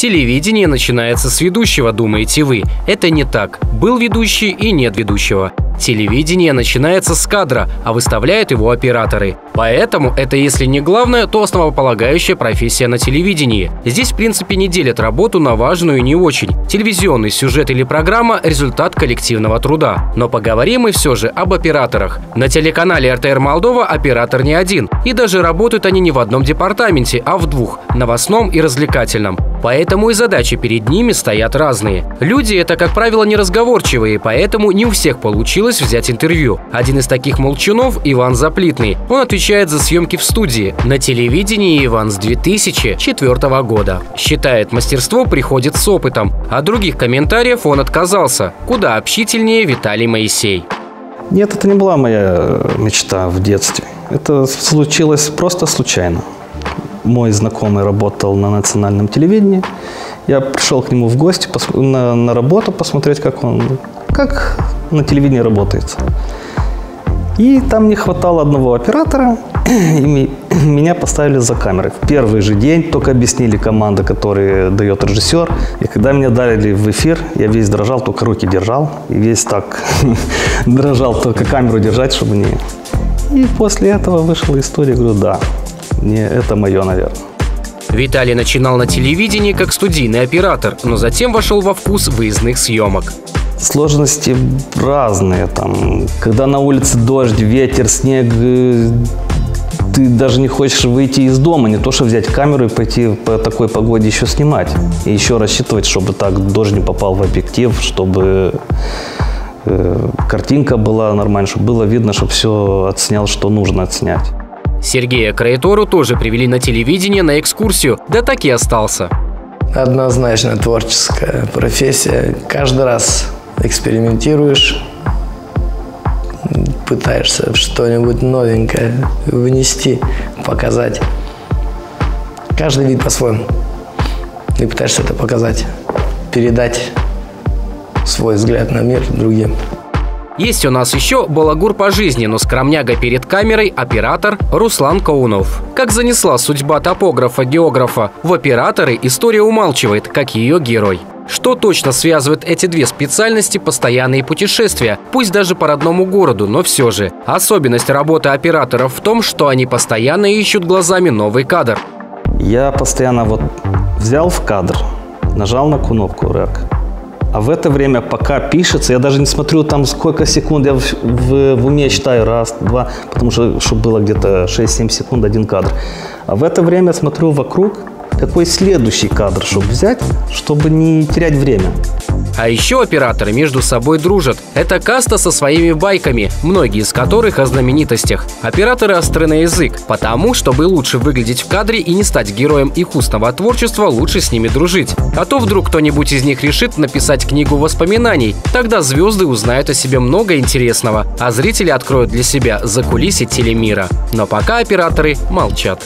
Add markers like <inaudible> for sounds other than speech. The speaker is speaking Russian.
Телевидение начинается с ведущего, думаете вы. Это не так. Был ведущий и нет ведущего. Телевидение начинается с кадра, а выставляют его операторы. Поэтому это, если не главное, то основополагающая профессия на телевидении. Здесь, в принципе, не делят работу на важную и не очень. Телевизионный сюжет или программа – результат коллективного труда. Но поговорим мы все же об операторах. На телеканале РТР Молдова оператор не один. И даже работают они не в одном департаменте, а в двух – новостном и развлекательном. Поэтому и задачи перед ними стоят разные. Люди – это, как правило, неразговорчивые, поэтому не у всех получилось взять интервью. Один из таких молчунов – Иван Заплитный. Он отвечает за съемки в студии. На телевидении Иван с 2004 года. Считает, мастерство приходит с опытом. От других комментариев он отказался. Куда общительнее Виталий Моисей. Нет, это не была моя мечта в детстве. Это случилось просто случайно мой знакомый работал на национальном телевидении. Я пришел к нему в гости на, на работу посмотреть, как он, как на телевидении работает. И там не хватало одного оператора, <clears throat> и <clears throat> меня поставили за камерой. В первый же день только объяснили команды, которые дает режиссер. И когда меня дали в эфир, я весь дрожал, только руки держал. И весь так <laughs> дрожал, только камеру держать, чтобы не... И после этого вышла история, говорю, да, не это мое, наверное. Виталий начинал на телевидении как студийный оператор, но затем вошел во вкус выездных съемок. Сложности разные. Там, когда на улице дождь, ветер, снег, э, ты даже не хочешь выйти из дома, не то что взять камеру и пойти по такой погоде еще снимать. И еще рассчитывать, чтобы так дождь не попал в объектив, чтобы э, картинка была нормальная, чтобы было видно, чтобы все отснял, что нужно отснять. Сергея Краетору тоже привели на телевидение на экскурсию, да так и остался. Однозначно творческая профессия. Каждый раз экспериментируешь, пытаешься что-нибудь новенькое внести, показать. Каждый вид по-своему. И пытаешься это показать, передать свой взгляд на мир другим. Есть у нас еще балагур по жизни, но скромняга перед камерой оператор Руслан Каунов. Как занесла судьба топографа-географа в операторы, история умалчивает, как ее герой. Что точно связывает эти две специальности – постоянные путешествия, пусть даже по родному городу, но все же. Особенность работы операторов в том, что они постоянно ищут глазами новый кадр. Я постоянно вот взял в кадр, нажал на кнопку «Рэк», а в это время, пока пишется, я даже не смотрю там сколько секунд, я в, в, в уме считаю раз, два, потому что чтобы было где-то 6-7 секунд один кадр. А в это время смотрю вокруг, какой следующий кадр, чтобы взять, чтобы не терять время. А еще операторы между собой дружат. Это каста со своими байками, многие из которых о знаменитостях. Операторы остры на язык, потому, чтобы лучше выглядеть в кадре и не стать героем их устного творчества, лучше с ними дружить. А то вдруг кто-нибудь из них решит написать книгу воспоминаний. Тогда звезды узнают о себе много интересного, а зрители откроют для себя закулисье телемира. Но пока операторы молчат.